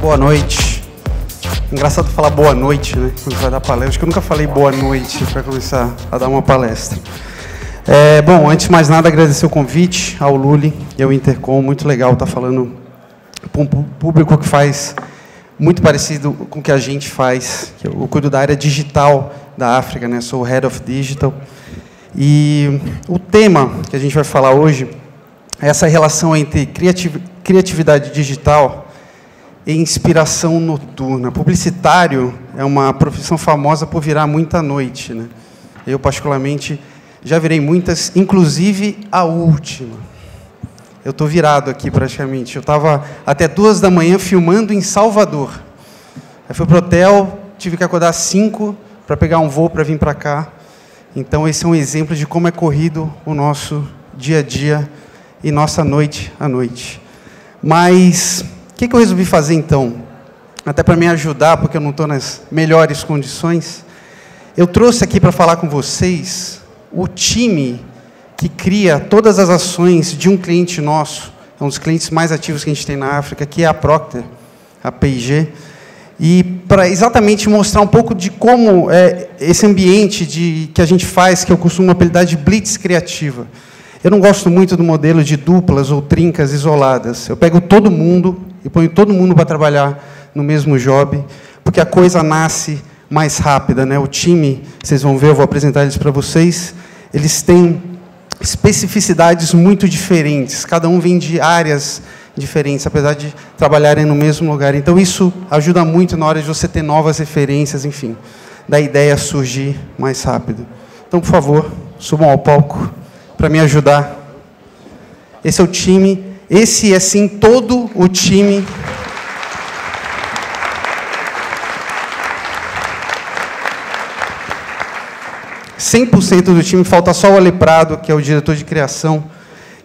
Boa noite. Engraçado falar boa noite, né? Quando vai dar palestra. Acho que eu nunca falei boa noite para começar a dar uma palestra. É, bom, antes de mais nada, agradecer o convite ao Luli e ao Intercom. Muito legal estar falando para um público que faz muito parecido com o que a gente faz. Eu cuido da área digital da África, né? Sou o Head of Digital. E o tema que a gente vai falar hoje é essa relação entre criatividade digital e inspiração noturna. Publicitário é uma profissão famosa por virar muita noite. Né? Eu, particularmente, já virei muitas, inclusive a última. Eu estou virado aqui praticamente. Eu estava até duas da manhã filmando em Salvador. Aí fui para o hotel, tive que acordar às cinco para pegar um voo para vir para cá. Então, esse é um exemplo de como é corrido o nosso dia a dia e nossa noite a noite. Mas que, que eu resolvi fazer então? Até para me ajudar, porque eu não estou nas melhores condições. Eu trouxe aqui para falar com vocês o time que cria todas as ações de um cliente nosso, é um dos clientes mais ativos que a gente tem na África, que é a Procter, a P&G, e para exatamente mostrar um pouco de como é esse ambiente de, que a gente faz, que eu costumo apelidar de blitz criativa. Eu não gosto muito do modelo de duplas ou trincas isoladas. Eu pego todo mundo e ponho todo mundo para trabalhar no mesmo job, porque a coisa nasce mais rápida, né? O time, vocês vão ver, eu vou apresentar eles para vocês. Eles têm especificidades muito diferentes. Cada um vem de áreas diferentes, apesar de trabalharem no mesmo lugar. Então isso ajuda muito na hora de você ter novas referências, enfim, da ideia surgir mais rápido. Então, por favor, subam ao palco para me ajudar. Esse é o time esse é sim todo o time. Cem por cento do time, falta só o Aleprado, que é o diretor de criação,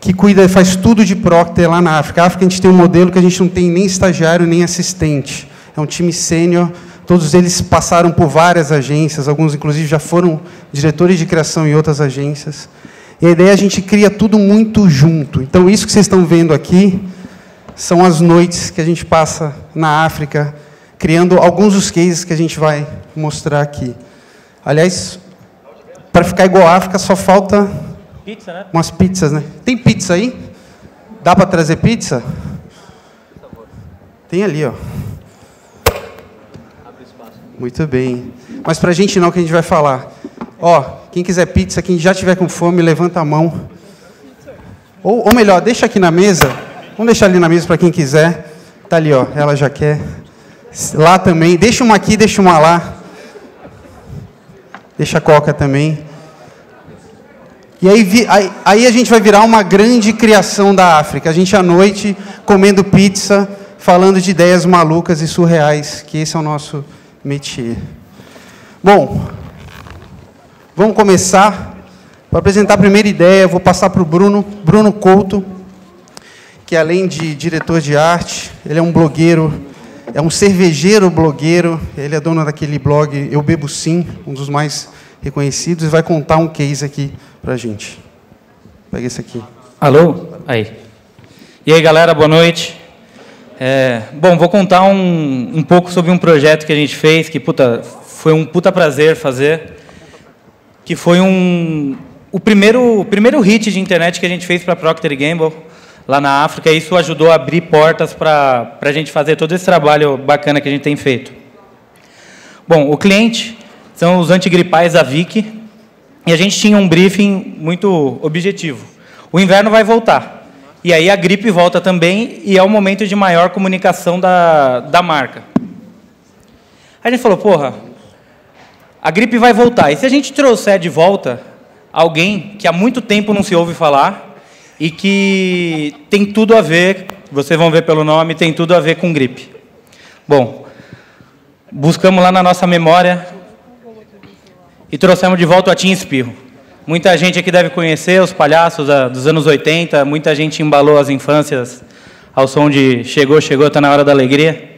que cuida, faz tudo de Procter lá na África. A África a gente tem um modelo que a gente não tem nem estagiário nem assistente. É um time sênior. Todos eles passaram por várias agências, alguns inclusive já foram diretores de criação em outras agências. E a ideia é a gente cria tudo muito junto. Então, isso que vocês estão vendo aqui são as noites que a gente passa na África, criando alguns dos cases que a gente vai mostrar aqui. Aliás, para ficar igual a África, só falta pizza, né? umas pizzas, né? Tem pizza aí? Dá para trazer pizza? Tem ali, ó. Muito bem. Mas para a gente não, que a gente vai falar. Ó, quem quiser pizza, quem já tiver com fome, levanta a mão. Ou, ou melhor, deixa aqui na mesa. Vamos deixar ali na mesa para quem quiser. Tá ali, ó. Ela já quer. Lá também. Deixa uma aqui, deixa uma lá. Deixa a coca também. E aí, aí, aí, a gente vai virar uma grande criação da África. A gente à noite comendo pizza, falando de ideias malucas e surreais, que esse é o nosso métier. Bom, Vamos começar. Para apresentar a primeira ideia, vou passar para o Bruno, Bruno Couto, que além de diretor de arte, ele é um blogueiro, é um cervejeiro blogueiro, ele é dono daquele blog Eu Bebo Sim, um dos mais reconhecidos, e vai contar um case aqui para a gente. Pega esse aqui. Alô? Aí. E aí, galera, boa noite. É, bom, vou contar um, um pouco sobre um projeto que a gente fez, que puta, foi um puta prazer fazer que foi um, o, primeiro, o primeiro hit de internet que a gente fez para Procter Gamble, lá na África. E isso ajudou a abrir portas para a gente fazer todo esse trabalho bacana que a gente tem feito. Bom, o cliente são os antigripais da Vic, e a gente tinha um briefing muito objetivo. O inverno vai voltar. E aí a gripe volta também, e é o momento de maior comunicação da, da marca. A gente falou, porra, a gripe vai voltar. E se a gente trouxer de volta alguém que há muito tempo não se ouve falar e que tem tudo a ver, vocês vão ver pelo nome, tem tudo a ver com gripe. Bom, buscamos lá na nossa memória e trouxemos de volta o Atim Espirro. Muita gente aqui deve conhecer os palhaços dos anos 80, muita gente embalou as infâncias ao som de Chegou, chegou, está na hora da alegria.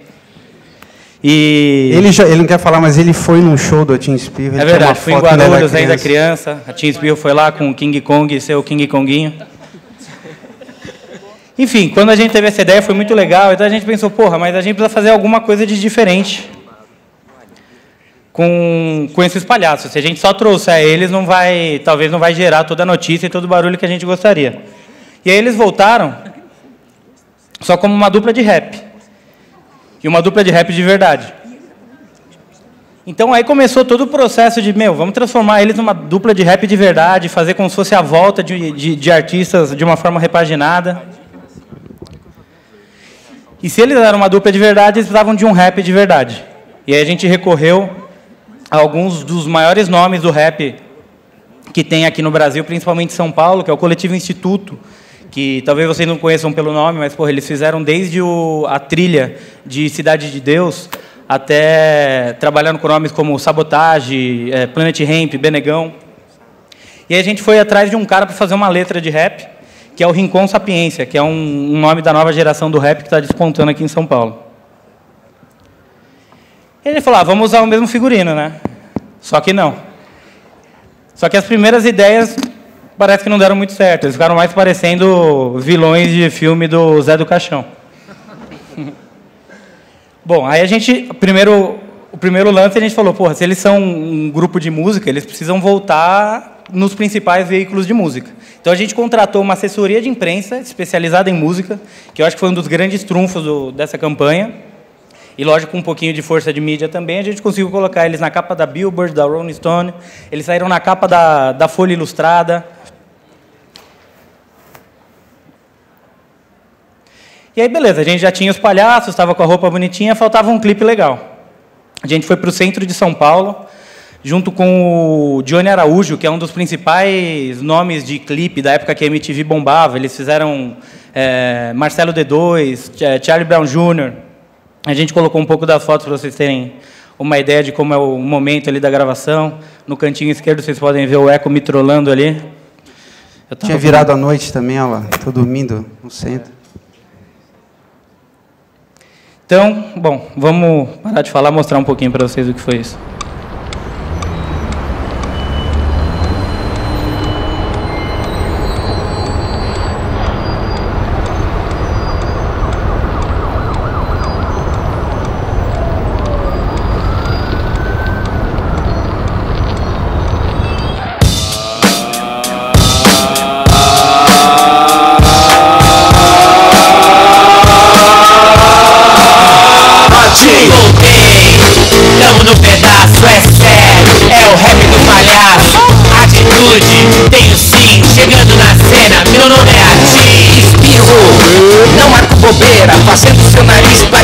E Ele, já, ele não quer falar, mas ele foi num show do Tim Espirro. é verdade, fui em Guarulhos ainda criança. A Tim Espirro foi lá com o King Kong e seu King Konguinho. Enfim, quando a gente teve essa ideia foi muito legal, então a gente pensou, porra, mas a gente precisa fazer alguma coisa de diferente com, com esses palhaços. Se a gente só trouxer eles, não vai, talvez não vai gerar toda a notícia e todo o barulho que a gente gostaria. E aí eles voltaram só como uma dupla de rap. E uma dupla de rap de verdade. Então aí começou todo o processo de, meu, vamos transformar eles numa dupla de rap de verdade, fazer como se fosse a volta de, de, de artistas de uma forma repaginada. E se eles eram uma dupla de verdade, eles precisavam de um rap de verdade. E aí a gente recorreu alguns dos maiores nomes do rap que tem aqui no Brasil, principalmente em São Paulo, que é o Coletivo Instituto, que talvez vocês não conheçam pelo nome, mas porra, eles fizeram desde o, a trilha de Cidade de Deus até trabalhando com nomes como Sabotage, é, Planet Ramp, Benegão. E aí a gente foi atrás de um cara para fazer uma letra de rap, que é o Rincon Sapiência, que é um, um nome da nova geração do rap que está despontando aqui em São Paulo. Ele falou, ah, vamos usar o mesmo figurino, né? Só que não. Só que as primeiras ideias parece que não deram muito certo. Eles ficaram mais parecendo vilões de filme do Zé do Caixão. Bom, aí a gente, primeiro, o primeiro lance a gente falou, porra, se eles são um grupo de música, eles precisam voltar nos principais veículos de música. Então a gente contratou uma assessoria de imprensa especializada em música, que eu acho que foi um dos grandes trunfos do, dessa campanha. E lógico, com um pouquinho de força de mídia também, a gente conseguiu colocar eles na capa da Billboard, da Rolling Stone, eles saíram na capa da, da Folha Ilustrada, E aí, beleza, a gente já tinha os palhaços, estava com a roupa bonitinha, faltava um clipe legal. A gente foi para o centro de São Paulo, junto com o Johnny Araújo, que é um dos principais nomes de clipe da época que a MTV bombava. Eles fizeram é, Marcelo D2, Charlie Brown Jr. A gente colocou um pouco das fotos para vocês terem uma ideia de como é o momento ali da gravação. No cantinho esquerdo vocês podem ver o Eco me trollando ali. Tinha virado a noite também, olha lá. Estou dormindo no centro. Então, bom, vamos parar de falar, mostrar um pouquinho para vocês o que foi isso.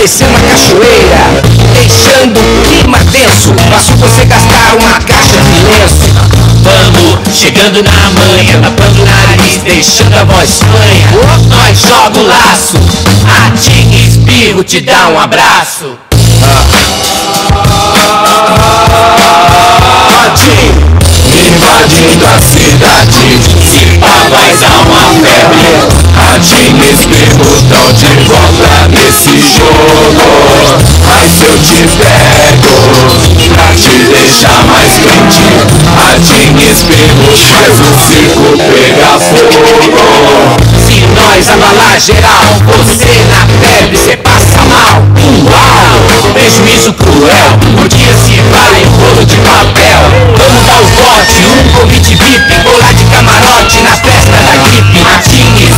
Parecer uma cachoeira Deixando o clima tenso. Faço você gastar uma caixa de lenço Vamos, chegando na manhã Tapando o nariz, deixando a voz fanha Nós joga o laço Atinha e espirro, te dá um abraço. Atinho invadindo a cidade Se vai dar uma febre Radinho espirro tão de volta nesse jogo. Mas eu te pego Pra te deixar mais quente Radinho espirro faz o circo pegar fogo. Se nós abalar geral Você na febre cê passa mal. Uau, prejuízo cruel O dia se vai em bolo de papel? Vamos dar o bote, um convite VIP Bolar de camarote na festa da gripe. Ratinho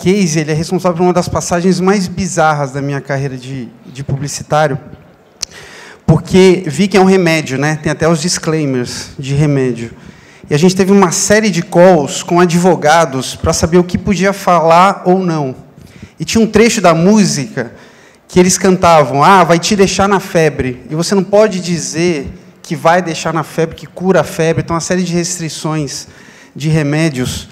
case ele é responsável por uma das passagens mais bizarras da minha carreira de, de publicitário, porque vi que é um remédio, né? tem até os disclaimers de remédio. E a gente teve uma série de calls com advogados para saber o que podia falar ou não. E tinha um trecho da música que eles cantavam: Ah, vai te deixar na febre. E você não pode dizer que vai deixar na febre, que cura a febre. Então, uma série de restrições de remédios.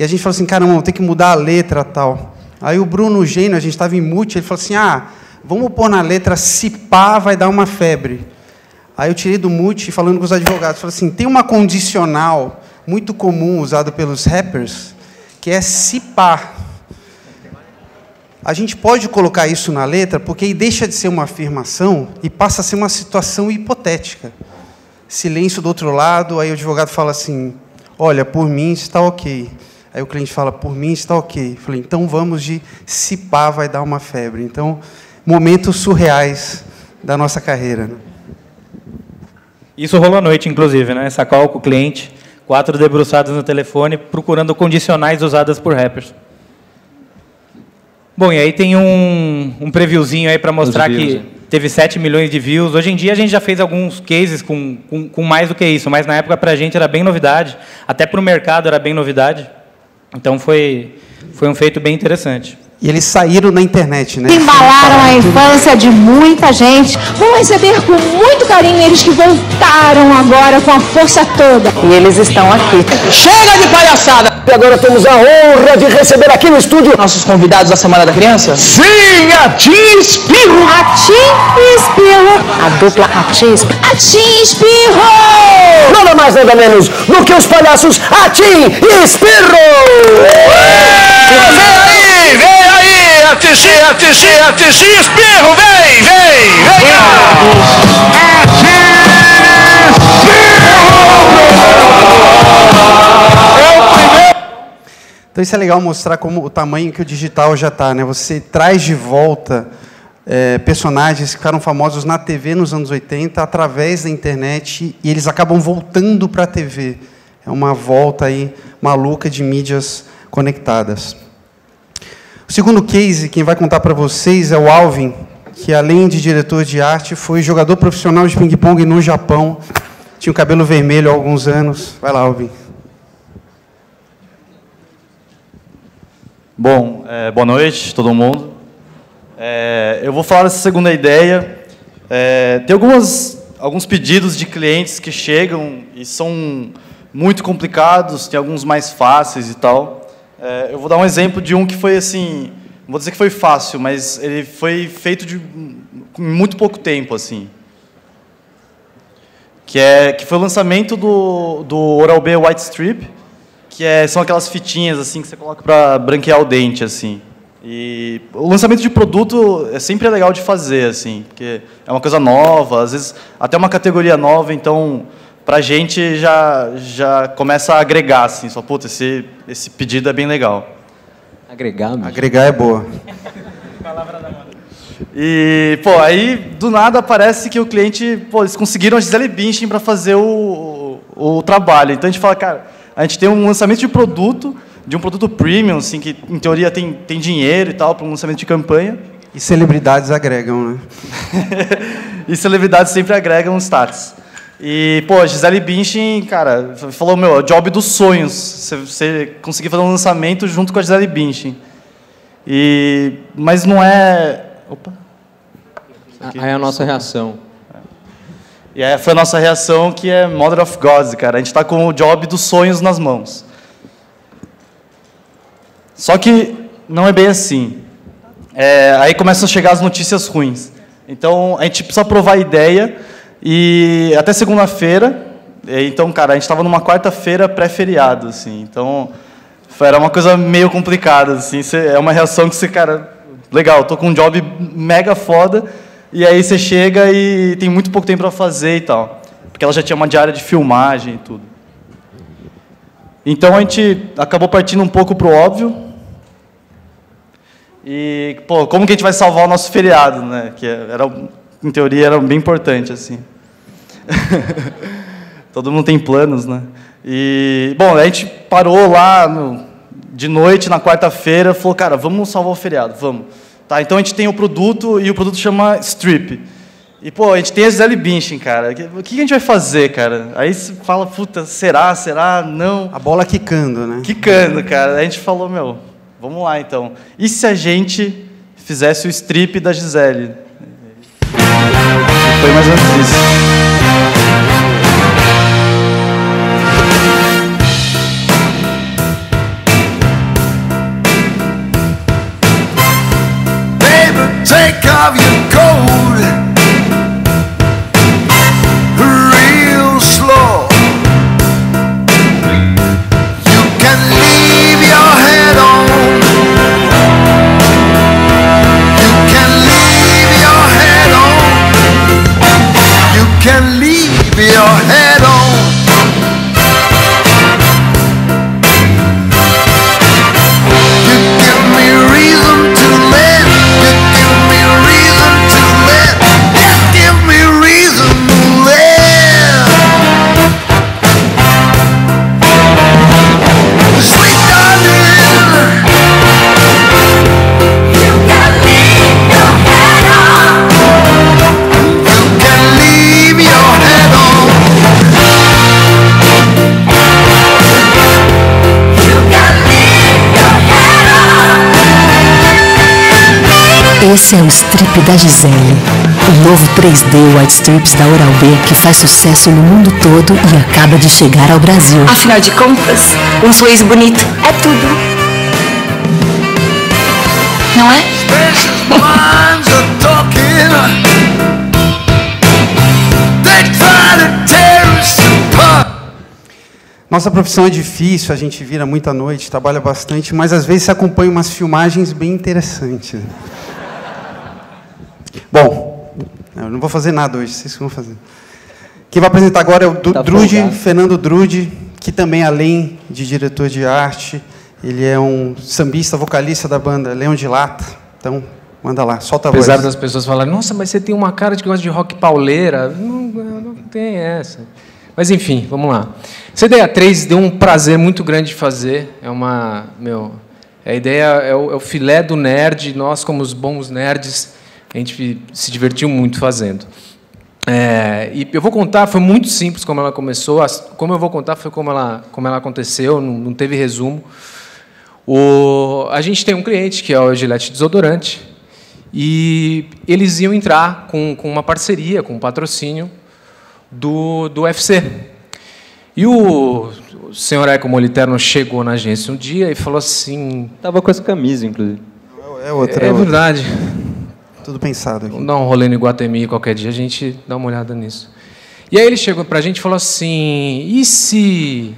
E a gente falou assim: caramba, tem que mudar a letra tal. Aí o Bruno Gênio, a gente estava em mute, ele falou assim: ah, vamos pôr na letra se pá vai dar uma febre. Aí eu tirei do mute falando com os advogados, falei assim, tem uma condicional muito comum usada pelos rappers, que é se pá. A gente pode colocar isso na letra porque aí deixa de ser uma afirmação e passa a ser uma situação hipotética. Silêncio do outro lado, aí o advogado fala assim: Olha, por mim está ok. Aí o cliente fala: Por mim está ok. Eu falei: Então vamos de se pá vai dar uma febre. Então, momentos surreais da nossa carreira. Né? Isso rolou à noite, inclusive, né? Essa call com o cliente, quatro debruçados no telefone, procurando condicionais usadas por rappers. Bom, e aí tem um, um previewzinho aí para mostrar views, que é. teve 7 milhões de views. Hoje em dia a gente já fez alguns cases com, com, com mais do que isso, mas na época para a gente era bem novidade, até para o mercado era bem novidade. Então foi, foi um feito bem interessante. E eles saíram na internet, né? Embalaram a infância de muita gente. Vamos receber com muito carinho eles que voltaram agora com a força toda. E eles estão aqui. Chega de palhaçada! E agora temos a honra de receber aqui no estúdio nossos convidados da Semana da Criança. Sim, a Tim Espirro! A Tim Espirro! A dupla A Tim A Tim Espirro! Nada mais, nada menos do que os palhaços A Tim Espirro! Vem aí, vem aí, ATC, ATC, ATC, Espirro, vem, vem, vem! Então isso é legal mostrar como o tamanho que o digital já está, né? Você traz de volta é, personagens que ficaram famosos na TV nos anos 80 através da internet e eles acabam voltando para a TV. É uma volta aí maluca de mídias conectadas. O segundo case, quem vai contar para vocês é o Alvin, que além de diretor de arte, foi jogador profissional de ping-pong no Japão. Tinha o cabelo vermelho há alguns anos. Vai lá, Alvin. Bom, é, boa noite, todo mundo. É, eu vou falar dessa segunda ideia. É, tem algumas, alguns pedidos de clientes que chegam e são muito complicados, tem alguns mais fáceis e tal. É, eu vou dar um exemplo de um que foi assim, não vou dizer que foi fácil, mas ele foi feito de muito pouco tempo, assim. Que, é, que foi o lançamento do, do Oral-B White Strip, que é, são aquelas fitinhas assim que você coloca para branquear o dente, assim. E o lançamento de produto é sempre legal de fazer, assim, porque é uma coisa nova, às vezes até uma categoria nova, então para a gente já, já começa a agregar, assim, só, puta, esse, esse pedido é bem legal. Agregar, mesmo. Agregar é boa. Palavra da moda. E, pô, aí do nada parece que o cliente, pô, eles conseguiram a Gisele Bündchen para fazer o, o, o, trabalho. Então a gente fala, cara, a gente tem um lançamento de produto, de um produto premium, assim, que em teoria tem, tem dinheiro e tal, para um lançamento de campanha. E celebridades agregam, né? e celebridades sempre agregam status. E, pô, a Gisele Bündchen, cara, falou, meu, é o job dos sonhos. Você, você conseguir fazer um lançamento junto com a Gisele Bündchen. E, mas não é... Opa. Aí é a nossa reação. E aí foi a nossa reação que é Mother of Gods, cara. A gente está com o job dos sonhos nas mãos. Só que não é bem assim. É, aí começam a chegar as notícias ruins. Então, a gente precisa provar a ideia e até segunda-feira, então, cara, a gente estava numa quarta-feira pré-feriado, assim, então era uma coisa meio complicada, assim, é uma reação que você, cara, legal, tô com um job mega foda, e aí você chega e tem muito pouco tempo para fazer e tal, porque ela já tinha uma diária de filmagem e tudo. Então a gente acabou partindo um pouco pro óbvio. E, pô, como que a gente vai salvar o nosso feriado, né? Que era em teoria era bem importante assim. Todo mundo tem planos, né? E bom, a gente parou lá no de noite, na quarta-feira, falou, cara, vamos salvar o feriado, vamos. Tá, então a gente tem o produto e o produto chama Strip. E, pô, a gente tem a Gisele Bündchen, cara. O que a gente vai fazer, cara? Aí você fala, puta, será, será, não? A bola quicando, né? Quicando, cara. Aí a gente falou, meu, vamos lá, então. E se a gente fizesse o strip da Gisele? Foi mais ou menos isso. Take off your coat Esse é o strip da Gisele, o novo 3D White Strips da Oral B que faz sucesso no mundo todo e acaba de chegar ao Brasil. Afinal de contas, um sorriso bonito é tudo. Não é? Nossa profissão é difícil, a gente vira muita noite, trabalha bastante, mas às vezes se acompanha umas filmagens bem interessantes. Bom, eu não vou fazer nada hoje, vocês vão fazer. Quem vai apresentar agora é o Tá Drude. Fernando Drude, que também, além de diretor de arte, ele é um sambista, vocalista da banda Leão de Lata. Então, manda lá, solta a Apesar voz. das pessoas falarem, nossa, mas você tem uma cara de que gosta de rock pauleira. Não, não tem essa. Mas enfim, vamos lá. CDA 3 deu um prazer muito grande de fazer. É uma. Meu, a ideia é o, é o filé do nerd. Nós, como os bons nerds, a gente se divertiu muito fazendo. É, e eu vou contar, foi muito simples como ela começou. as- Como eu vou contar foi como ela, como ela aconteceu, não, não teve resumo. O, a gente tem um cliente que é o Gillette Desodorante e eles iam entrar com, com uma parceria, com um patrocínio do, do UFC. E o, o senhor Eco Moliterno chegou na agência um dia e falou assim... Tava com essa camisa, inclusive. É outra, É, é outra. verdade. Tudo pensado aqui. Vamos dar um rolê no Iguatemi qualquer dia, a gente dá uma olhada nisso. E aí ele chegou para a gente e falou assim: e se.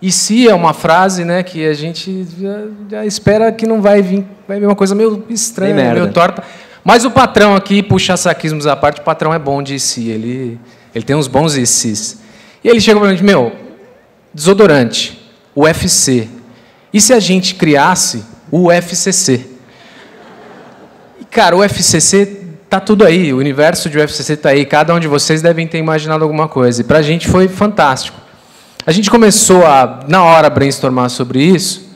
E se é uma frase né, que a gente já, já espera que não vai vir, vai vir uma coisa meio estranha, Bem merda. meio torta. Mas o patrão aqui, puxa saquismos à parte, o patrão é bom de e se, ele, ele tem uns bons e se's. E ele chegou para gente, meu, desodorante, UFC. E se a gente criasse o UFCC? Cara, o UFCC tá tudo aí, o universo de UFCC tá aí, cada um de vocês devem ter imaginado alguma coisa. E pra gente foi fantástico. A gente começou a, na hora, brainstormar sobre isso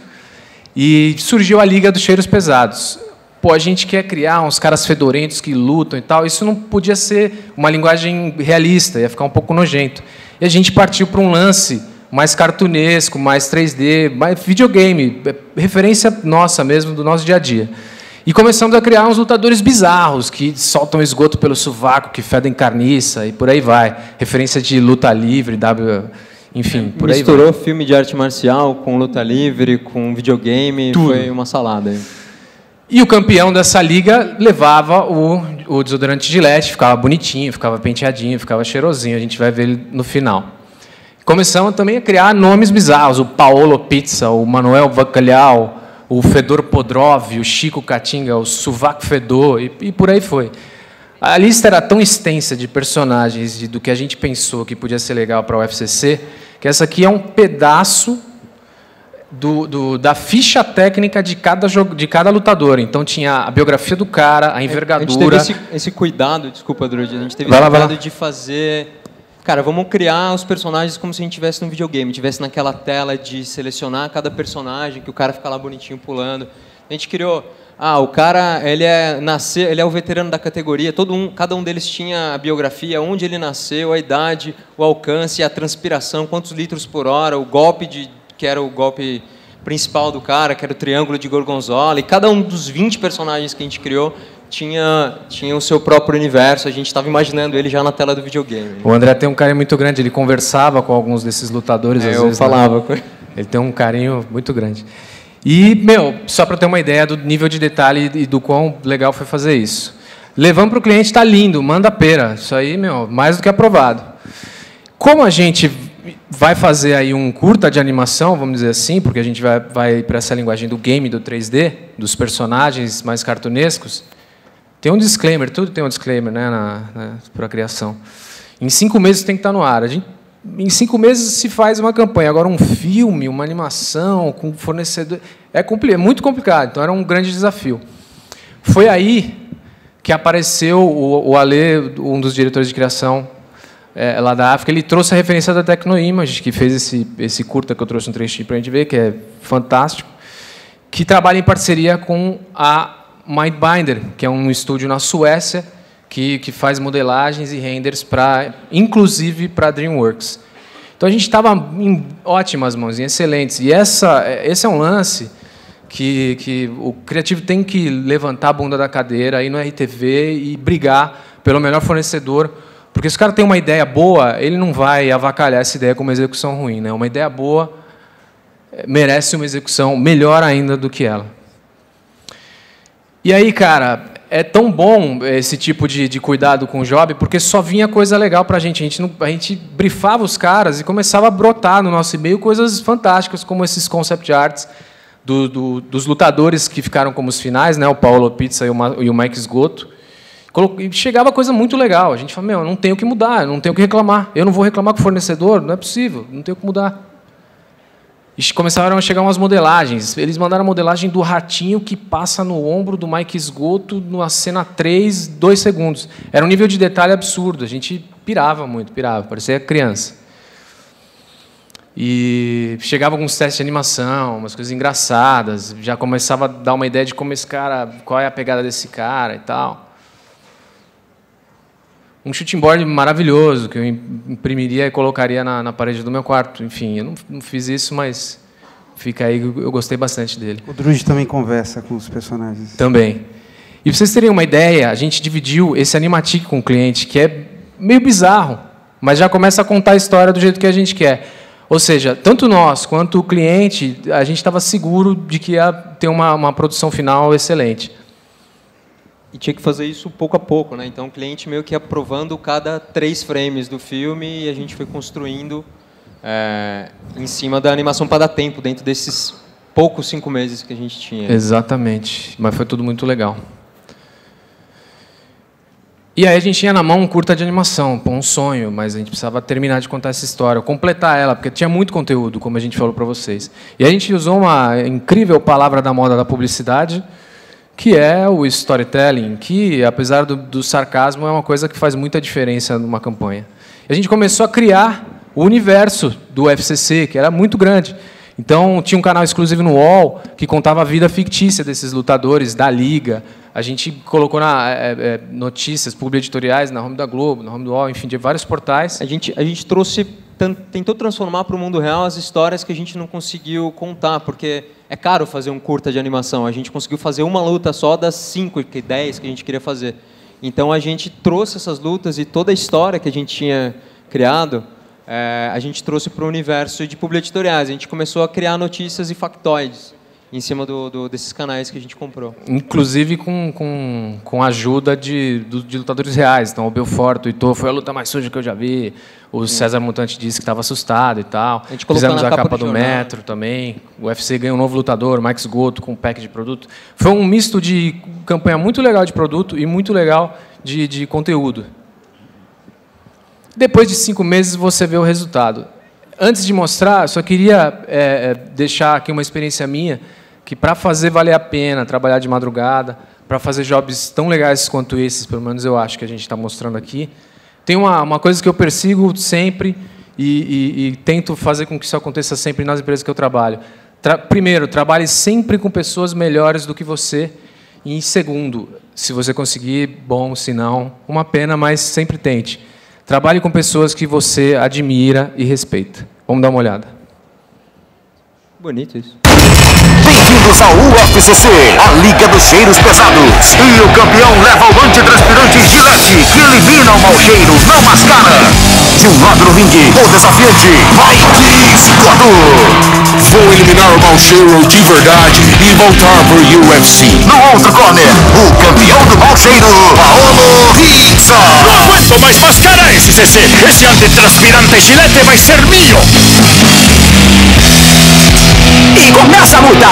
e surgiu a Liga dos Cheiros Pesados. Pô, a gente quer criar uns caras fedorentos que lutam e tal. Isso não podia ser uma linguagem realista, ia ficar um pouco nojento. E a gente partiu para um lance mais cartunesco, mais 3D, mais videogame, é, referência nossa mesmo, do nosso dia a dia. E começamos a criar uns lutadores bizarros, que soltam esgoto pelo sovaco, que fedem carniça e por aí vai. Referência de luta livre, W, enfim, por aí vai. Misturou filme de arte marcial com luta livre, com videogame, Tudo. foi uma salada. aí. E o campeão dessa liga levava o, o desodorante Gillette, ficava bonitinho, ficava penteadinho, ficava cheirosinho. A gente vai ver ele no final. Começamos também a criar nomes bizarros. O Paolo Pizza, o Manuel Bacalhau, o Fedor Podrov, o Chico Catinga, o Suvaco Fedor, e, e por aí foi. A lista era tão extensa de personagens e do que a gente pensou que podia ser legal para o UFCC, que essa aqui é um pedaço do, do- da ficha técnica de cada, jogo, de cada lutador. Então tinha a biografia do cara, a A gente teve envergadura. esse, esse cuidado, desculpa, Drude, a gente teve Vai esse lá, cuidado de fazer. Cara, vamos criar os personagens como se a gente estivesse num videogame, tivesse naquela tela de selecionar cada personagem, que o cara fica lá bonitinho pulando. A gente criou, ah, o cara, ele é nasceu, ele é o veterano da categoria, todo um, cada um deles tinha a biografia, onde ele nasceu, a idade, o alcance, a transpiração, quantos litros por hora, o golpe de que era o golpe principal do cara, que era o triângulo de gorgonzola, e cada um dos 20 personagens que a gente criou tinha, tinha o seu próprio universo, a gente estava imaginando ele já na tela do videogame. O André tem um carinho muito grande, ele conversava com alguns desses lutadores. É, às eu vezes, né? falava com ele. Ele tem um carinho muito grande. E, meu, só para ter uma ideia do nível de detalhe e do quão legal foi fazer isso. Levando para o cliente, está lindo, manda pera. Isso aí, meu, mais do que aprovado. Como a gente vai fazer aí um curta de animação, vamos dizer assim, porque a gente vai, vai para essa linguagem do game, do 3D, dos personagens mais cartunescos, tem um disclaimer, tudo tem um disclaimer né, na, na, para a criação. Em cinco meses tem que estar no ar. Gente, em cinco meses se faz uma campanha. Agora, um filme, uma animação, com fornecedor. É, é muito complicado, então era um grande desafio. Foi aí que apareceu o, o Ale, um dos diretores de criação é, lá da África, ele trouxe a referência da Tecnoimage, que fez esse, esse curta que eu trouxe um trechinho para a gente ver, que é fantástico, que trabalha em parceria com a Mindbinder, que é um estúdio na Suécia que, que faz modelagens e renders para, inclusive para DreamWorks. Então a gente estava em ótimas mãos, em excelentes. E essa, esse é um lance que, que o criativo tem que levantar a bunda da cadeira, ir no RTV e brigar pelo melhor fornecedor. Porque se o cara tem uma ideia boa, ele não vai avacalhar essa ideia com uma execução ruim. Né? Uma ideia boa eh, merece uma execução melhor ainda do que ela. E aí, cara, é tão bom esse tipo de, de cuidado com o job, porque só vinha coisa legal para a gente. A gente, não, a gente brifava os caras e começava a brotar no nosso e-mail coisas fantásticas, como esses concept arts do, do, dos lutadores que ficaram como os finais, né, o Paulo Pizza e o, e o Mike Esgoto. E chegava coisa muito legal. A gente falava, meu, não tenho que mudar, não tenho que reclamar. Eu não vou reclamar com o fornecedor, não é possível, não tenho que mudar. E começaram a chegar umas modelagens. Eles mandaram a modelagem do ratinho que passa no ombro do Mike Esgoto numa cena 3, dois segundos. Era um nível de detalhe absurdo. A gente pirava muito, pirava, parecia criança. E chegava alguns testes de animação, umas coisas engraçadas. Já começava a dar uma ideia de como esse cara, qual é a pegada desse cara e tal um shooting board maravilhoso que eu imprimiria e colocaria na, na parede do meu quarto. Enfim, eu não, não, fiz isso, mas fica aí, eu gostei bastante dele. O Druid também conversa com os personagens. Também. E para vocês terem uma ideia, a gente dividiu esse animatic com o cliente, que é meio bizarro, mas já começa a contar a história do jeito que a gente quer. Ou seja, tanto nós quanto o cliente, a gente estava seguro de que ia ter uma, uma produção final excelente e tinha que fazer isso pouco a pouco, né? Então o cliente meio que aprovando cada três frames do filme e a gente foi construindo é, em cima da animação para dar tempo dentro desses poucos cinco meses que a gente tinha. Exatamente, mas foi tudo muito legal. E aí a gente tinha na mão um curta de animação, um sonho, mas a gente precisava terminar de contar essa história, completar ela, porque tinha muito conteúdo, como a gente falou para vocês. E a gente usou uma incrível palavra da moda da publicidade, que é o storytelling, que, apesar do, do, sarcasmo, é uma coisa que faz muita diferença numa campanha. A gente começou a criar o universo do FCC, que era muito grande. Então, tinha um canal exclusivo no UOL que contava a vida fictícia desses lutadores da Liga. A gente colocou na, é, é, notícias, editoriais na Home da Globo, na Home do UOL, enfim, de vários portais. A gente, a gente trouxe, tentou transformar para o mundo real as histórias que a gente não conseguiu contar, porque é caro fazer um curta de animação. A gente conseguiu fazer uma luta só das 5, 10 que a gente queria fazer. Então a gente trouxe essas lutas e toda a história que a gente tinha criado, é, a gente trouxe para o universo de publi editoriais. A gente começou a criar notícias e factoides em cima do, do, desses canais que a gente comprou. Inclusive com, com, com ajuda de, de lutadores reais. Então, o Belfort, o Ito, foi a luta mais suja que eu já vi. O César Mutante disse que estava assustado e tal. A gente Fizemos a capa, capa do, do Metro também. O UFC ganhou um novo lutador, Max Goto, com um pack de produto. Foi um misto de campanha muito legal de produto e muito legal de, de conteúdo. Depois de cinco meses, você vê o resultado. Antes de mostrar, só queria é, deixar aqui uma experiência minha que para fazer valer a pena trabalhar de madrugada, para fazer jobs tão legais quanto esses, pelo menos eu acho que a gente está mostrando aqui, Tem uma, uma coisa que eu persigo sempre e, e, e tento fazer com que isso aconteça sempre nas empresas que eu trabalho. Tra primeiro, trabalhe sempre com pessoas melhores do que você. E, segundo, se você conseguir, bom, se não, uma pena, mas sempre tente. Trabalhe com pessoas que você admira e respeita. Vamos dar uma olhada. Bonito isso. Bem-vindos ao UFCC, a Liga dos Cheiros Pesados. E o campeão leva o antitranspirante Gillette, que elimina o mau cheiro, não mascara. De um lado do ringue, o desafiante Mike Scotto. Vou eliminar o mau cheiro de verdade e voltar pro UFC. No outro corner, o campeão do mau cheiro, Paolo Pizza. No aguento mais mascarar esse CC. Esse antitranspirante Gillette vai ser mío. E começa a luta.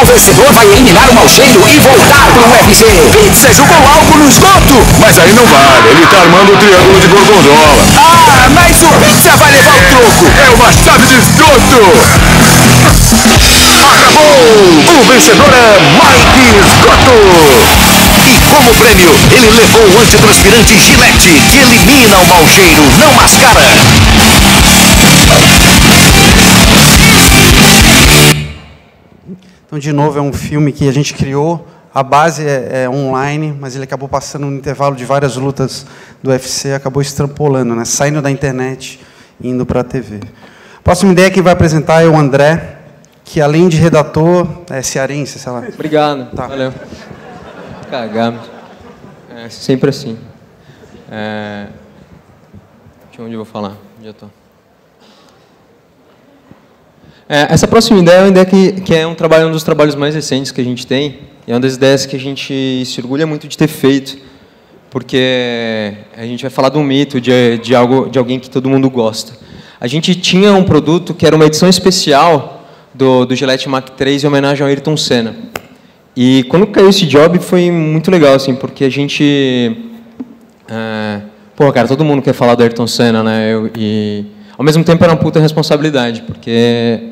O vencedor vai eliminar o mau cheiro e voltar pro UFC. Pizza jogou álcool no esgoto. Mas aí não vale, ele tá armando o triângulo de gorgonzola. Ah, mas o Pizza vai levar o troco. É uma chave de esgoto. Acabou! O vencedor é Mike Scotto. E como prêmio, ele levou o antitranspirante Gillette, que elimina o mau cheiro, não mascara. Então, de novo, é um filme que a gente criou. A base é, é online, mas ele acabou passando no intervalo de várias lutas do UFC, acabou extrapolando, né? saindo da internet e indo para a TV. A próxima ideia que vai apresentar é o André, que além de redator, é cearense, sei lá. Obrigado. Valeu. Cagar. É sempre assim. É... De onde eu vou falar? Onde eu tô? É, essa próxima ideia é uma ideia que, que é um trabalho, um dos trabalhos mais recentes que a gente tem. E é uma das ideias que a gente se orgulha muito de ter feito, porque a gente vai falar de um mito, de, de algo, de alguém que todo mundo gosta. A gente tinha um produto que era uma edição especial do, do Gillette Mac 3 em homenagem ao Ayrton Senna. E quando caiu esse job foi muito legal, assim, porque a gente... É, pô, cara, todo mundo quer falar do Ayrton Senna, né? Eu, e ao mesmo tempo era uma puta responsabilidade, porque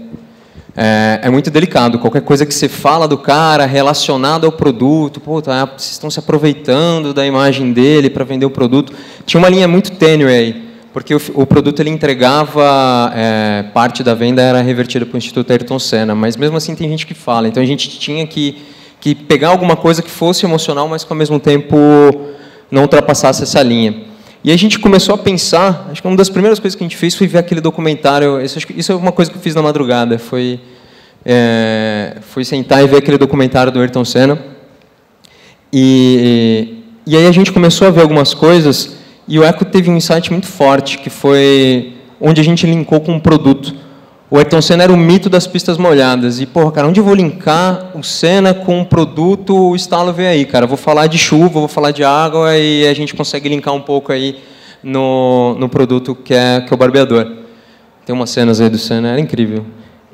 é, é, muito delicado. Qualquer coisa que você fala do cara relacionado ao produto, pô, tá, vocês estão se aproveitando da imagem dele para vender o produto. Tinha uma linha muito tênue aí, porque o, o produto ele entregava é, parte da venda era revertida para o Instituto Ayrton Senna, mas mesmo assim tem gente que fala. Então a gente tinha que, que pegar alguma coisa que fosse emocional, mas que ao mesmo tempo não ultrapassasse essa linha. E a gente começou a pensar, acho que uma das primeiras coisas que a gente fez foi ver aquele documentário, isso, isso é uma coisa que eu fiz na madrugada, foi, é, foi sentar e ver aquele documentário do Ayrton Senna. E, e aí a gente começou a ver algumas coisas, e o Eco teve um insight muito forte, que foi onde a gente linkou com um produto. O Ayrton Senna era o mito das pistas molhadas. E, porra, cara, onde eu vou linkar o Senna com um produto, o estalo vem aí, cara. vou falar de chuva, vou falar de água e a gente consegue linkar um pouco aí no, no produto que é, que é o barbeador. Tem umas cenas aí do Senna, era incrível.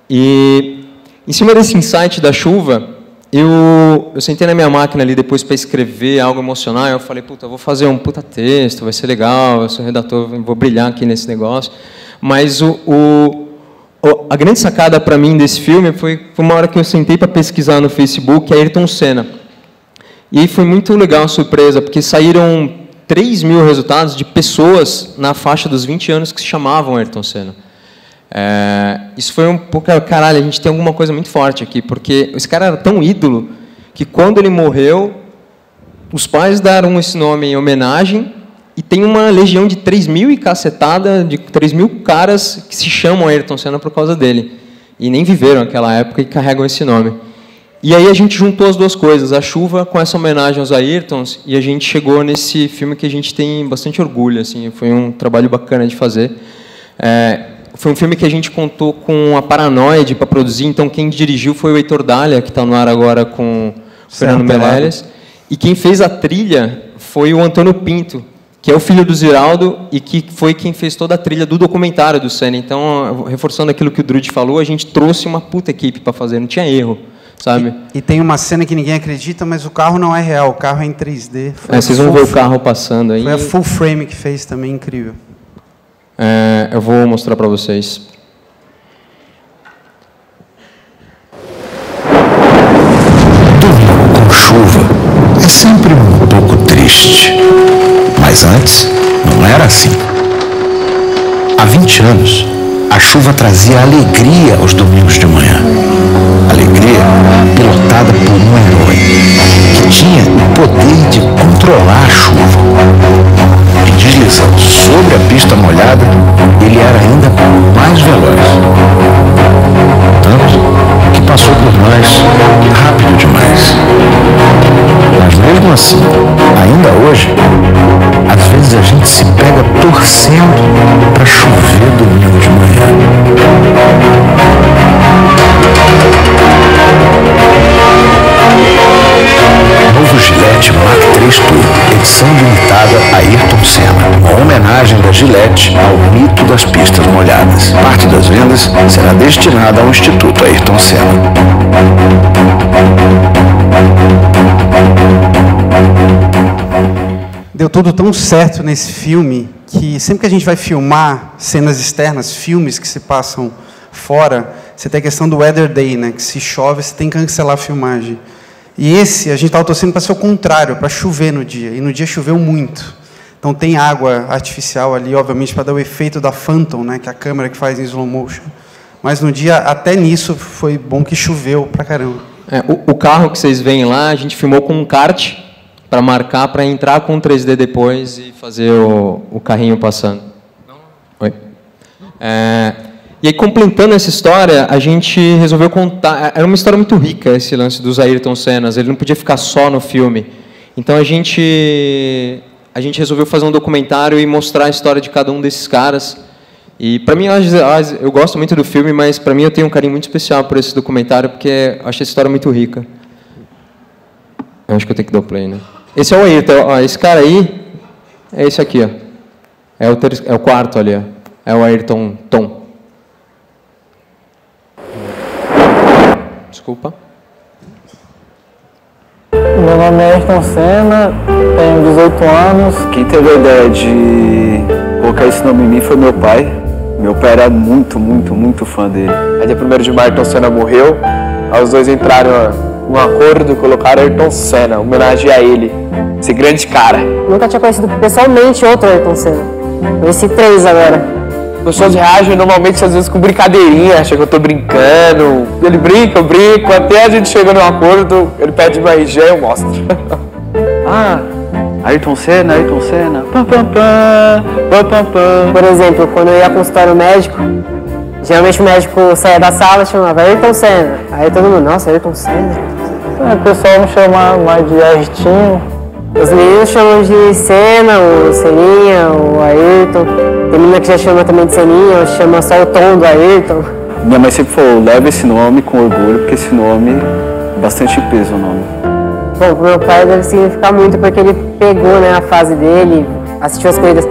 E, em cima desse insight da chuva, eu, eu sentei na minha máquina ali depois para escrever algo emocional. Eu falei, puta, eu vou fazer um puta texto, vai ser legal, eu sou redator, vou brilhar aqui nesse negócio. Mas o, o a grande sacada para mim desse filme foi, foi uma hora que eu sentei para pesquisar no Facebook Ayrton Senna. E aí foi muito legal a surpresa, porque saíram 3 mil resultados de pessoas na faixa dos 20 anos que se chamavam Ayrton Senna. É, isso foi um pouco, caralho, a gente tem alguma coisa muito forte aqui, porque esse cara era tão ídolo que quando ele morreu, os pais deram esse nome em homenagem e tem uma legião de 3 mil e cacetada, de 3 mil caras que se chamam Ayrton Senna por causa dele. E nem viveram naquela época e carregam esse nome. E aí a gente juntou as duas coisas, a chuva com essa homenagem aos Ayrtons, e a gente chegou nesse filme que a gente tem bastante orgulho. Assim, foi um trabalho bacana de fazer. É, foi um filme que a gente contou com a Paranoide para produzir, então quem dirigiu foi o Heitor Dália, que está no ar agora com o Fernando Meirelles. E quem fez a trilha foi o Antônio Pinto, que é o filho do Ziraldo e que foi quem fez toda a trilha do documentário do Senna. Então, reforçando aquilo que o Drude falou, a gente trouxe uma puta equipe para fazer, não tinha erro, sabe? E, e, tem uma cena que ninguém acredita, mas o carro não é real, o carro é em 3D. É, vocês vão ver o carro passando aí. Foi a full frame que fez também, incrível. É, eu vou mostrar para vocês. Domingo com chuva é sempre um pouco triste. Mas antes, não era assim. Há 20 anos, a chuva trazia alegria aos domingos de manhã. Alegria pilotada por um herói que tinha o poder de controlar a chuva. E deslizando sobre a pista molhada, ele era ainda pega torcendo para chover domingo de manhã. Novo Gillette Mark 3 Turbo, edição limitada a Ayrton Senna. Uma homenagem da Gillette ao mito das pistas molhadas. Parte das vendas será destinada ao Instituto Ayrton Senna. Deu tudo tão certo nesse filme que sempre que a gente vai filmar cenas externas, filmes que se passam fora, você tem a questão do weather day, né? Que se chove, você tem que cancelar a filmagem. E esse, a gente estava torcendo para ser o contrário, para chover no dia. E no dia choveu muito. Então tem água artificial ali, obviamente, para dar o efeito da Phantom, né? Que é a câmera que faz em slow motion. Mas no dia, até nisso, foi bom que choveu pra caramba. É, o, o carro que vocês veem lá, a gente filmou com um kart para marcar, para entrar com 3D depois e fazer o, o carrinho passando. Oi. É, e aí, completando essa história, a gente resolveu contar. Era uma história muito rica esse lance dos Ayrton Sennas. Ele não podia ficar só no filme. Então a gente a gente resolveu fazer um documentário e mostrar a história de cada um desses caras. E para mim eu gosto muito do filme, mas para mim eu tenho um carinho muito especial por esse documentário porque eu acho a história muito rica. Eu acho que eu tenho que dar o play, né? Esse é o Ayrton. Ó, esse cara aí é esse aqui, ó. É o, ter, é o quarto ali, ó. É o Ayrton Tom. Desculpa. Meu nome é Ayrton Senna, tenho 18 anos. Quem teve a ideia de colocar esse nome em mim foi meu pai. Meu pai era muito, muito, muito fã dele. Aí dia 1 de março Ayrton Senna morreu, aí os dois entraram um acordo colocaram Ayrton Senna, homenagem a ele, esse grande cara. Nunca tinha conhecido pessoalmente outro Ayrton Senna. Conheci três agora. As pessoas reagem normalmente às vezes com brincadeirinha, acham que eu tô brincando. Ele brinca, eu brinco, até a gente chega num acordo, ele pede meu RG e eu mostro. ah, Ayrton Senna, Ayrton Senna, pam, pam, pam, pam, pam. Por exemplo, quando eu ia consultório médico, geralmente o médico saía da sala e chamava Ayrton Senna. Aí todo mundo, nossa, Ayrton Senna. É, o pessoal me chama mais de Ayrton. Os meninos chamam de Senna, o Seninha, o Ayrton. Tem menina que já chama também de Seninha, ou chama só o tom do Ayrton. Minha mãe sempre falou, leva esse nome com orgulho, porque esse nome é bastante peso o nome. Bom, pro meu pai deve significar muito, porque ele pegou né, a fase dele, assistiu as corridas.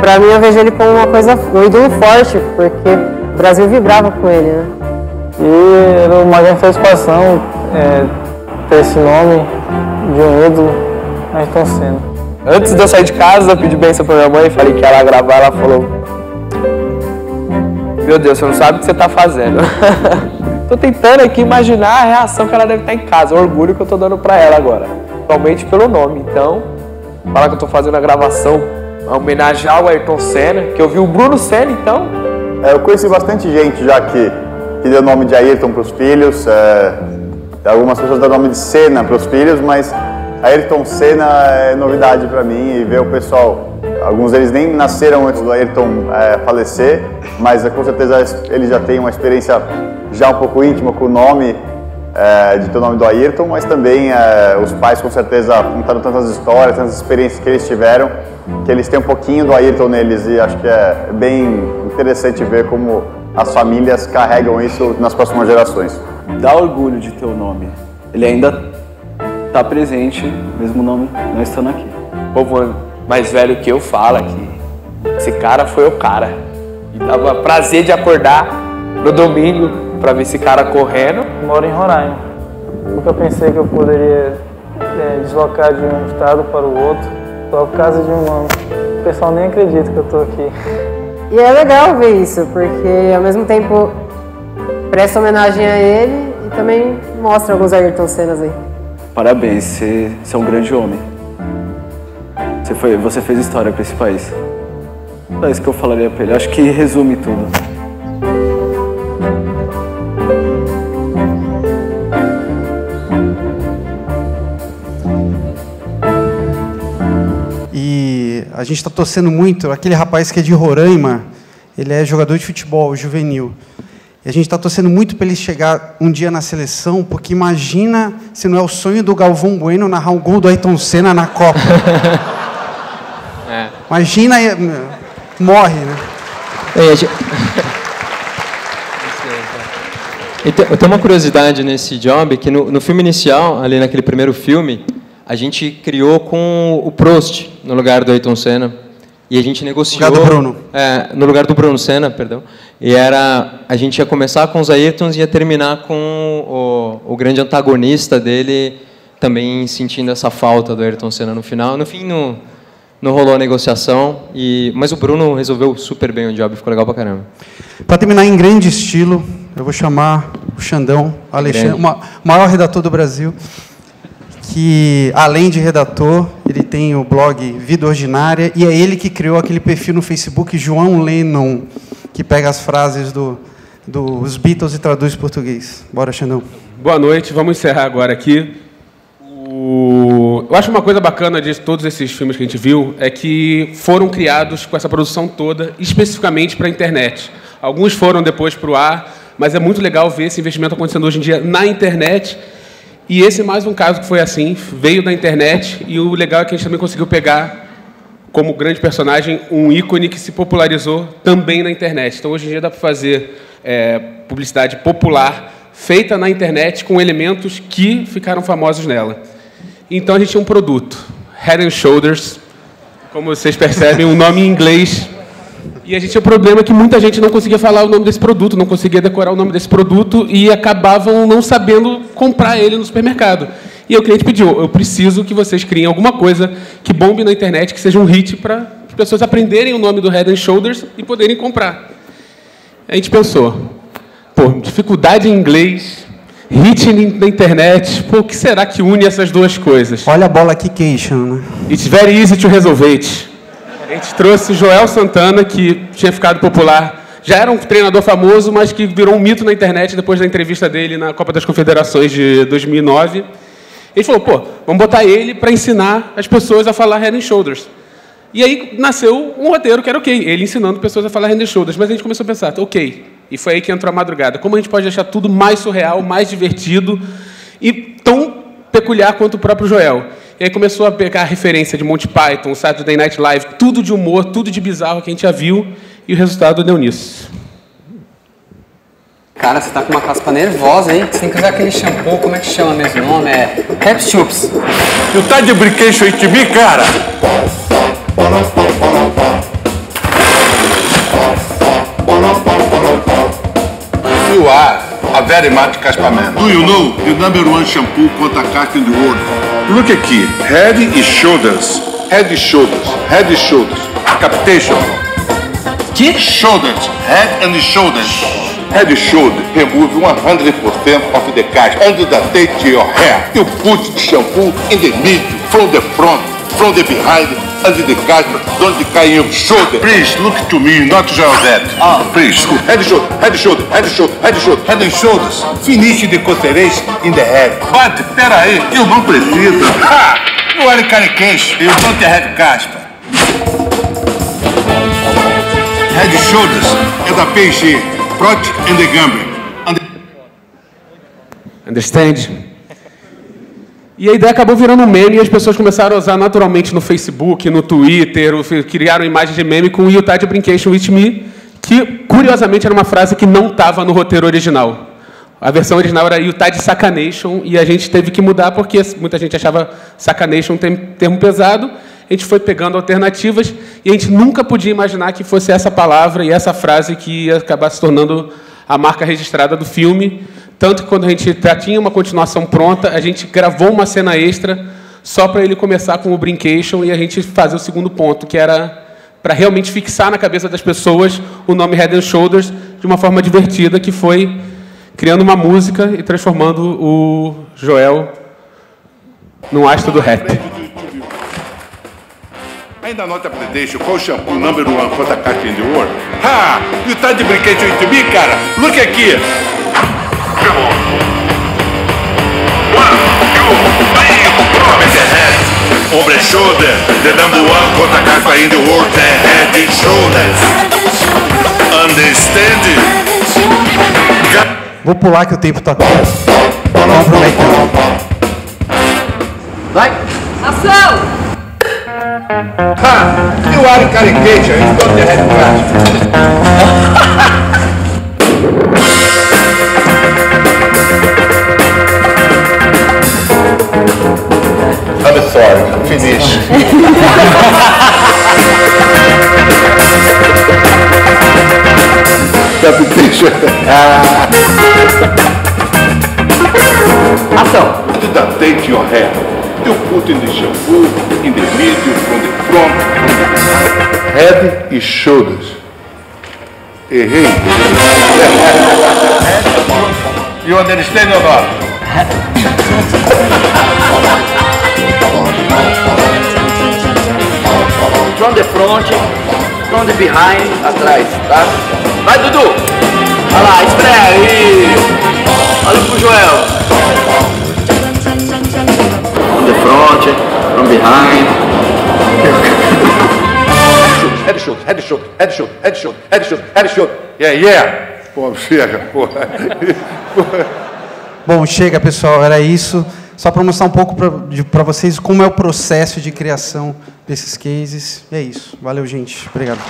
Pra mim, eu vejo ele como uma coisa, um ídolo forte, porque o Brasil vibrava com ele, né? E era uma grande satisfação é, ter esse nome de um ídolo, Ayrton Senna. Antes de eu sair de casa, eu pedi bênção pra minha mãe e falei que ela ia gravar, ela falou Meu Deus, você não sabe o que você tá fazendo. tô tentando aqui imaginar a reação que ela deve estar em casa, o orgulho que eu tô dando pra ela agora. Principalmente pelo nome. Então, falar que eu tô fazendo a gravação, a homenagear ao Ayrton Senna, que eu vi o Bruno Senna, então. É, eu conheci bastante gente já que, que deu nome de Ayrton pros filhos. É, algumas pessoas dão nome de Senna pros filhos, mas Ayrton Senna é novidade para mim e ver o pessoal, alguns deles nem nasceram antes do Ayrton é, falecer, mas é, com certeza eles já têm uma experiência já um pouco íntima com o nome, é, de ter o nome do Ayrton, mas também é, os pais com certeza contaram tantas histórias, tantas experiências que eles tiveram, que eles têm um pouquinho do Ayrton neles e acho que é bem interessante ver como as famílias carregam isso nas próximas gerações. Dá orgulho de ter o nome. Ele ainda está presente, mesmo nome não estando aqui. O povo mais velho que eu fala que esse cara foi o cara. E dava prazer de acordar no domingo para ver esse cara correndo. Moro em Roraima. Nunca pensei que eu poderia é, deslocar de um estado para o outro só por causa de um nome. O pessoal nem acredita que eu estou aqui. E é legal ver isso, porque ao mesmo tempo presta homenagem a ele e também mostra alguns Ayrton Sennas aí. Parabéns, você, você é um grande homem. Você, foi, você fez história para esse país. É isso que eu falaria pra ele. Acho que resume tudo. A gente está torcendo muito. Aquele rapaz que é de Roraima, ele é jogador de futebol juvenil. E a gente está torcendo muito para ele chegar um dia na seleção, porque imagina se não é o sonho do Galvão Bueno narrar um gol do Ayrton Senna na Copa. É. Imagina, morre, né? É, a gente- E tem, tem uma curiosidade nesse job que no, no filme inicial, ali naquele primeiro filme, a gente criou com o Prost no lugar do Ayrton Senna. E a gente negociou. lugar do Bruno. É, no lugar do Bruno Senna, perdão. E era. A gente ia começar com os Ayrtons e ia terminar com o, o grande antagonista dele também sentindo essa falta do Ayrton Senna no final. No fim, não, não rolou a negociação, e, mas o Bruno resolveu super bem o job, ficou legal pra caramba. Para terminar em grande estilo, eu vou chamar o Xandão Alexandre, o ma- maior redator do Brasil, que além de redator, ele tem o blog Vida Ordinária e é ele que criou aquele perfil no Facebook João Lennon, que pega as frases do, dos Beatles e traduz em português. Bora, Xandão. Boa noite, vamos encerrar agora aqui. Eu acho uma coisa bacana de todos esses filmes que a gente viu é que foram criados com essa produção toda especificamente para a internet. Alguns foram depois para o ar, mas é muito legal ver esse investimento acontecendo hoje em dia na internet. E esse é mais um caso que foi assim, veio da internet e o legal é que a gente também conseguiu pegar como grande personagem um ícone que se popularizou também na internet. Então hoje em dia dá para fazer é, publicidade popular feita na internet com elementos que ficaram famosos nela. Então a gente tinha um produto, Head and Shoulders, como vocês percebem, um nome em inglês. E a gente tinha um problema que muita gente não conseguia falar o nome desse produto, não conseguia decorar o nome desse produto e acabavam não sabendo comprar ele no supermercado. E o cliente pediu: eu preciso que vocês criem alguma coisa que bombe na internet, que seja um hit para as pessoas aprenderem o nome do Head and Shoulders e poderem comprar. A gente pensou: pô, dificuldade em inglês, hit na internet, pô, o que será que une essas duas coisas? Olha a bola aqui, queixam, né? It's very easy to resolve it. A gente trouxe Joel Santana, que tinha ficado popular. Já era um treinador famoso, mas que virou um mito na internet depois da entrevista dele na Copa das Confederações de 2009. A gente falou, pô, vamos botar ele para ensinar as pessoas a falar head and shoulders. E aí nasceu um roteiro que era ok, ele ensinando pessoas a falar head and shoulders. Mas a gente começou a pensar, ok, e foi aí que entrou a madrugada. Como a gente pode deixar tudo mais surreal, mais divertido e tão peculiar quanto o próprio Joel? E aí começou a pegar a referência de Monty Python, Saturday Night Live, tudo de humor, tudo de bizarro que a gente já viu, e o resultado deu nisso. Cara, você tá com uma caspa nervosa, hein? Você tem que usar aquele shampoo, como é que chama mesmo o nome? É Caps Chups. Tu tá de brinquedo aí de mim, cara? You are a very much Caspa man. Do you know the number one shampoo contra caspa in the world? Look aqui, head e shoulders. Head e shoulders. Head e shoulders. Capitation. Que? Shoulders. Head and shoulders. Head and shoulder remove 100% of the caspa under the tape to your hair. You put the shampoo in the middle, from the front, from the behind, under the caspa, don't decay your shoulder. Please look to me, not that. Ah, please. Head and shoulder, head and shoulder, head and shoulder, head and shoulder. Head and shoulders. Finish the cotterês in the head. But, peraí, eu não preciso. Ha! You are caricature. You don't have caspa. Head and shoulders é da P&G. Procter and the Gamble. Understand? E a ideia acabou virando um meme e as pessoas começaram a usar naturalmente no Facebook, no Twitter, criaram imagens de meme com You Tide Brincation With Me, que curiosamente era uma frase que não estava no roteiro original. A versão original era You Tide Sacanation e a gente teve que mudar porque muita gente achava Sacanation um termo pesado. A gente foi pegando alternativas e a gente nunca podia imaginar que fosse essa palavra e essa frase que ia acabar se tornando a marca registrada do filme. Tanto que quando a gente já tinha uma continuação pronta, a gente gravou uma cena extra só para ele começar com o Brincation e a gente fazer o segundo ponto, que era para realmente fixar na cabeça das pessoas o nome Head and Shoulders de uma forma divertida, que foi criando uma música e transformando o Joel num astro do rap. Ainda nota Playstation, qual shampoo number one contra a caixa in the world? Ha! You tá de brinquedo with me, cara? Look aqui! Over shoulder, the number one a caixa in the world, the head and shoulders. Understand? Vou pular que o tempo tá curto. Vamos pro make Vai! Ação! Ha! You are caricature, you got the head crash. I'm sorry, finish. Capitation. Ação! Did that take your hair? You put in the shampoo, in the middle, from the front, from the head e shoulders. Errei. You understand or not? From the front, from the behind, atrás, tá? Vai, Dudu! Olha lá, estreia aí! Olha pro Joel! From the front, from behind. Head shoot, head shoot, head shoot, head shoot, head shoot, head shoot. Yeah, yeah. Pô, chega, porra. Bom, chega pessoal, era isso. Só para mostrar um pouco para vocês como é o processo de criação desses cases. E é isso. Valeu, gente. Obrigado.